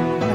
Bye.